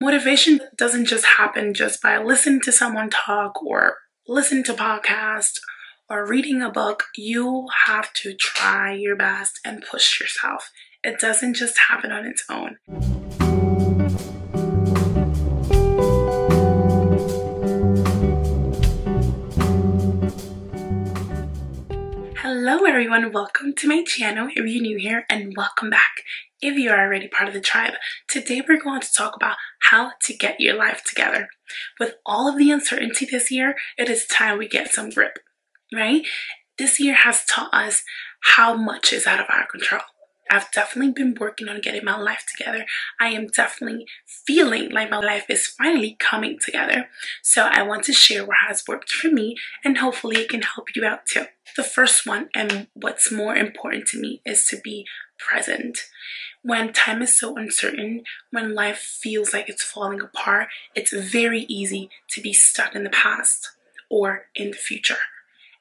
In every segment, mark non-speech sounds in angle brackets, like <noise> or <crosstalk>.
Motivation doesn't just happen just by listening to someone talk or listening to podcast or reading a book. You have to try your best and push yourself. It doesn't just happen on its own. Hello everyone, welcome to my channel if you're new here and welcome back if you're already part of the tribe. Today we're going to talk about how to get your life together. With all of the uncertainty this year, it is time we get some grip, right? This year has taught us how much is out of our control. I've definitely been working on getting my life together. I am definitely feeling like my life is finally coming together. So I want to share what has worked for me and hopefully it can help you out too. The first one and what's more important to me is to be present. When time is so uncertain, when life feels like it's falling apart, it's very easy to be stuck in the past or in the future.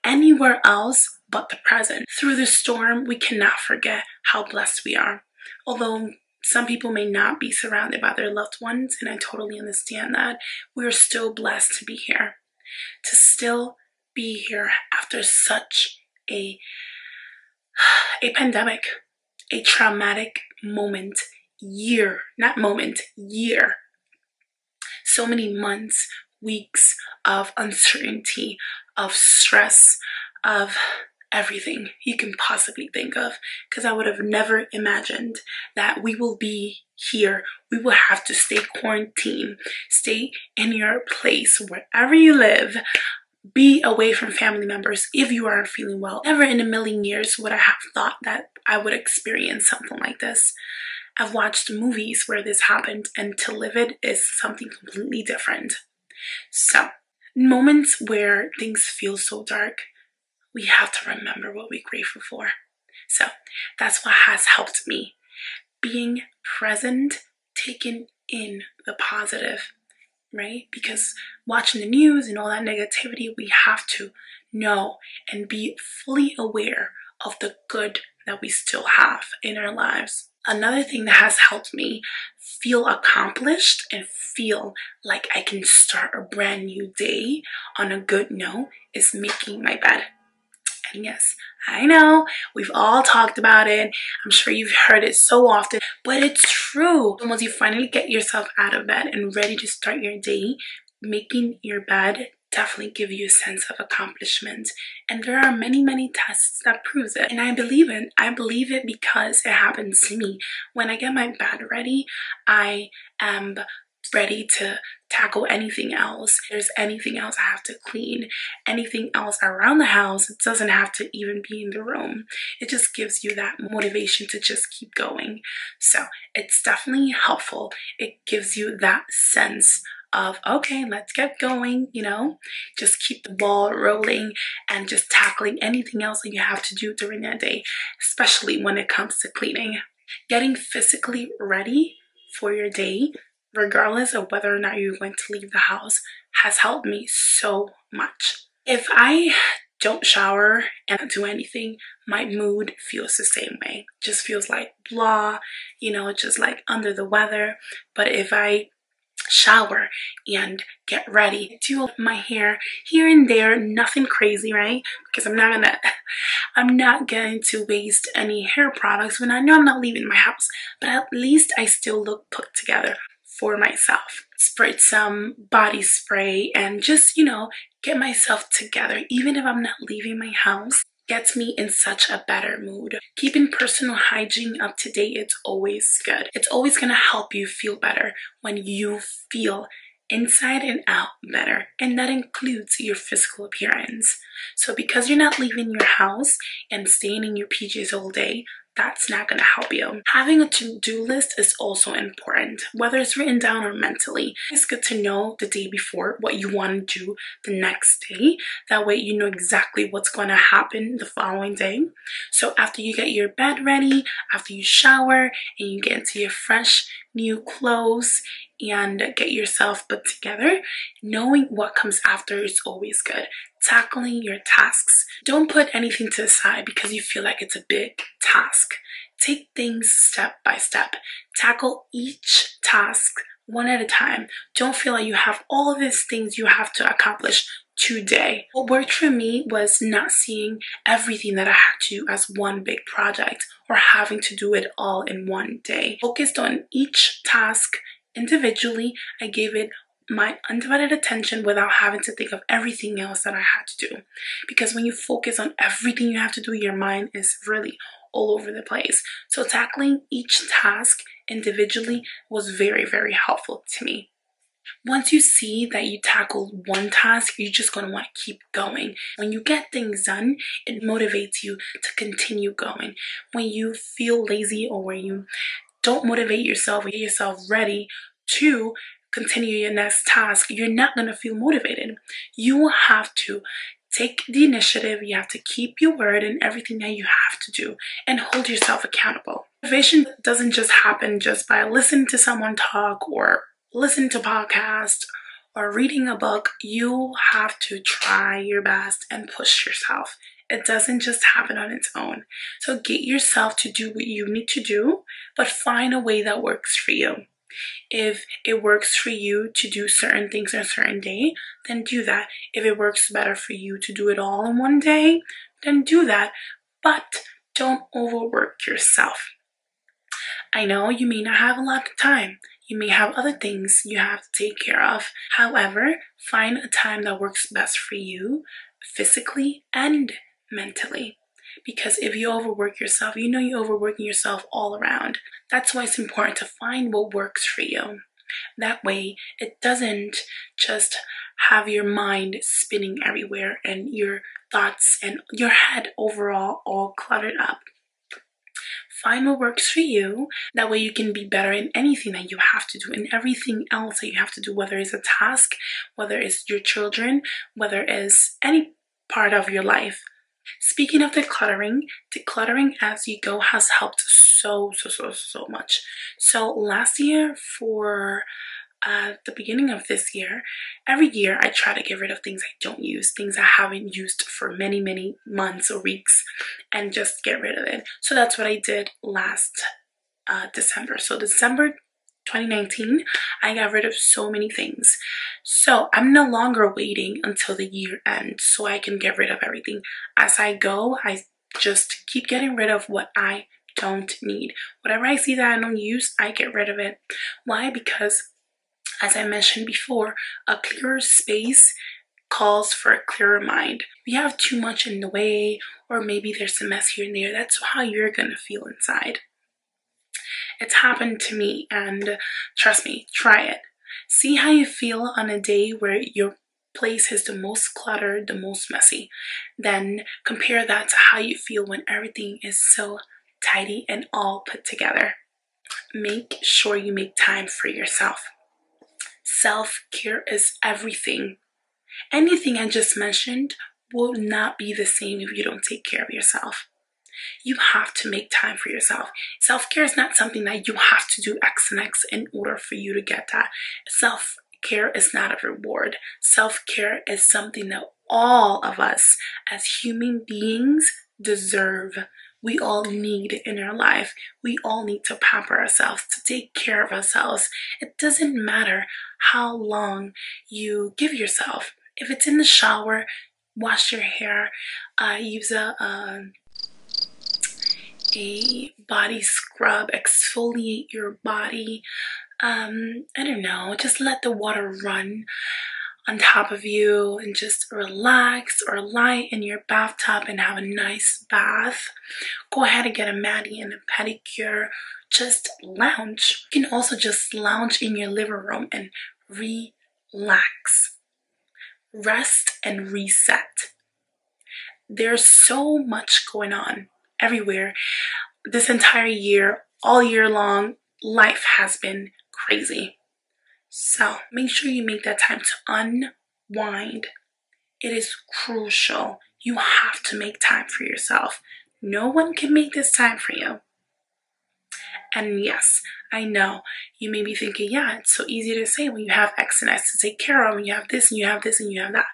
Anywhere else but the present. Through the storm, we cannot forget how blessed we are. Although some people may not be surrounded by their loved ones, and I totally understand that, we are still blessed to be here. To still be here after such a <sighs> a pandemic, a traumatic moment, year, not moment, year. So many months, weeks of uncertainty, of stress, of everything you can possibly think of because I would have never imagined that we will be here. We will have to stay quarantined, stay in your place wherever you live. Be away from family members if you aren't feeling well. Never in a million years would I have thought that I would experience something like this. I've watched movies where this happened, and to live it is something completely different. So, moments where things feel so dark, we have to remember what we're grateful for. So that's what has helped me. Being present, taking in the positive, right? Because watching the news and all that negativity, we have to know and be fully aware of the good that we still have in our lives. Another thing that has helped me feel accomplished and feel like I can start a brand new day on a good note is making my bed. And yes, I know we've all talked about it. I'm sure you've heard it so often, but it's true. Once you finally get yourself out of bed and ready to start your day, making your bed definitely give you a sense of accomplishment and there are many many tests that proves it and i believe it i believe it because it happens to me when i get my bed ready i am ready to tackle anything else. If there's anything else I have to clean, anything else around the house, it doesn't have to even be in the room. It just gives you that motivation to just keep going. So it's definitely helpful. It gives you that sense of okay let's get going you know just keep the ball rolling and just tackling anything else that you have to do during that day especially when it comes to cleaning getting physically ready for your day regardless of whether or not you're going to leave the house, has helped me so much. If I don't shower and do anything, my mood feels the same way. Just feels like blah, you know, just like under the weather. But if I shower and get ready, do my hair here and there, nothing crazy, right? Because I'm not gonna, <laughs> I'm not going to waste any hair products when I know I'm not leaving my house. But at least I still look put together for myself. Sprayed some body spray and just, you know, get myself together. Even if I'm not leaving my house, gets me in such a better mood. Keeping personal hygiene up to date, it's always good. It's always gonna help you feel better when you feel inside and out better and that includes your physical appearance so because you're not leaving your house and staying in your pjs all day that's not going to help you. Having a to-do list is also important, whether it's written down or mentally. It's good to know the day before what you want to do the next day. That way you know exactly what's going to happen the following day. So after you get your bed ready, after you shower and you get into your fresh new clothes and get yourself put together, knowing what comes after is always good. Tackling your tasks. Don't put anything to the side because you feel like it's a big task. Take things step by step. Tackle each task one at a time. Don't feel like you have all these things you have to accomplish today. What worked for me was not seeing everything that I had to do as one big project or having to do it all in one day. Focused on each task individually. I gave it my undivided attention without having to think of everything else that I had to do. Because when you focus on everything you have to do, your mind is really all over the place. So tackling each task individually was very, very helpful to me. Once you see that you tackled one task, you're just going to want to keep going. When you get things done, it motivates you to continue going. When you feel lazy or when you don't motivate yourself or get yourself ready to continue your next task, you're not going to feel motivated. You have to take the initiative, you have to keep your word and everything that you have to do and hold yourself accountable. Motivation doesn't just happen just by listening to someone talk or listening to podcast or reading a book. You have to try your best and push yourself. It doesn't just happen on its own. So get yourself to do what you need to do, but find a way that works for you. If it works for you to do certain things on a certain day, then do that. If it works better for you to do it all in one day, then do that. But don't overwork yourself. I know you may not have a lot of time. You may have other things you have to take care of. However, find a time that works best for you physically and mentally. Because if you overwork yourself, you know you're overworking yourself all around. That's why it's important to find what works for you. That way, it doesn't just have your mind spinning everywhere and your thoughts and your head overall all cluttered up. Find what works for you. That way, you can be better in anything that you have to do, and everything else that you have to do, whether it's a task, whether it's your children, whether it's any part of your life. Speaking of decluttering, decluttering as you go has helped so, so, so, so much. So last year for uh, the beginning of this year, every year I try to get rid of things I don't use, things I haven't used for many, many months or weeks, and just get rid of it. So that's what I did last uh, December. So December 2019, I got rid of so many things. So I'm no longer waiting until the year ends so I can get rid of everything. As I go, I just keep getting rid of what I don't need. Whatever I see that I don't use, I get rid of it. Why? Because as I mentioned before, a clearer space calls for a clearer mind. We have too much in the way, or maybe there's a mess here and there. That's how you're gonna feel inside. It's happened to me, and trust me, try it. See how you feel on a day where your place is the most cluttered, the most messy. Then compare that to how you feel when everything is so tidy and all put together. Make sure you make time for yourself. Self care is everything. Anything I just mentioned will not be the same if you don't take care of yourself. You have to make time for yourself. Self care is not something that you have to do X and X in order for you to get that. Self care is not a reward. Self care is something that all of us as human beings deserve. We all need in our life. We all need to pamper ourselves, to take care of ourselves. It doesn't matter how long you give yourself. If it's in the shower, wash your hair, uh, use a, a a body scrub, exfoliate your body. Um, I don't know, just let the water run on top of you and just relax or lie in your bathtub and have a nice bath. Go ahead and get a mani and a pedicure. Just lounge. You can also just lounge in your living room and relax. Rest and reset. There's so much going on everywhere. This entire year, all year long, life has been crazy. So make sure you make that time to unwind. It is crucial. You have to make time for yourself. No one can make this time for you. And yes, I know you may be thinking, yeah, it's so easy to say when you have X and S to take care of, and you have this and you have this and you have that.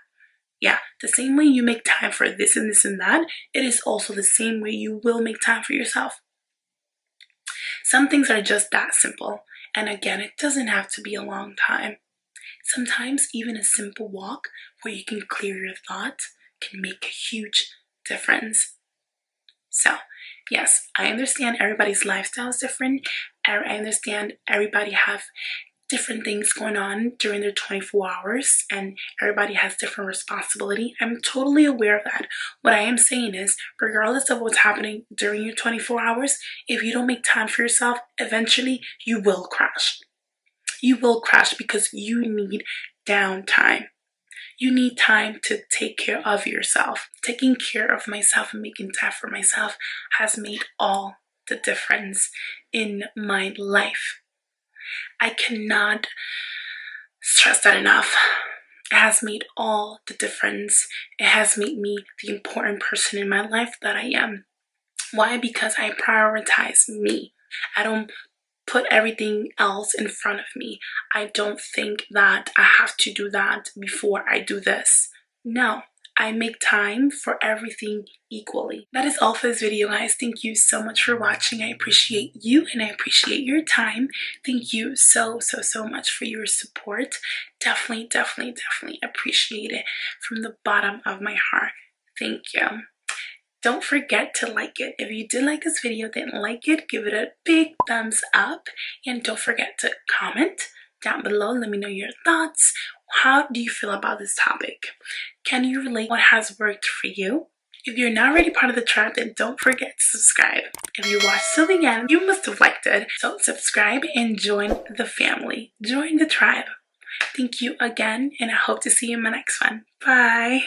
Yeah, the same way you make time for this and this and that, it is also the same way you will make time for yourself. Some things are just that simple. And again, it doesn't have to be a long time. Sometimes even a simple walk where you can clear your thoughts can make a huge difference. So, yes, I understand everybody's lifestyle is different. I understand everybody have different things going on during their 24 hours and everybody has different responsibility. I'm totally aware of that. What I am saying is, regardless of what's happening during your 24 hours, if you don't make time for yourself, eventually you will crash. You will crash because you need downtime. You need time to take care of yourself. Taking care of myself and making time for myself has made all the difference in my life. I cannot stress that enough. It has made all the difference. It has made me the important person in my life that I am. Why? Because I prioritize me. I don't put everything else in front of me. I don't think that I have to do that before I do this. No, I make time for everything equally. That is all for this video, guys. Thank you so much for watching. I appreciate you and I appreciate your time. Thank you so, so, so much for your support. Definitely, definitely, definitely appreciate it from the bottom of my heart. Thank you. Don't forget to like it. If you did like this video, then like it, give it a big thumbs up, and don't forget to comment down below. Let me know your thoughts. How do you feel about this topic? Can you relate what has worked for you? If you're not already part of the tribe, then don't forget to subscribe. If you watched till the end, you must have liked it. So subscribe and join the family. Join the tribe. Thank you again, and I hope to see you in my next one. Bye.